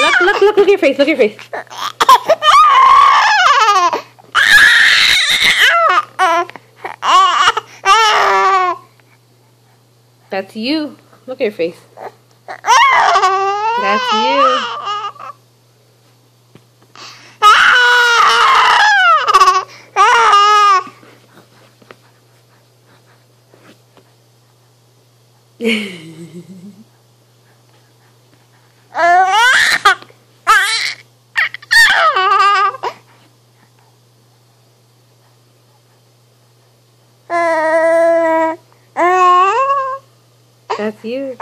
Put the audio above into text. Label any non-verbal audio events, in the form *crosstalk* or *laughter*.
Look, look, look, look at your face. Look at your face. That's you. Look at your face. That's you. *laughs* That's you.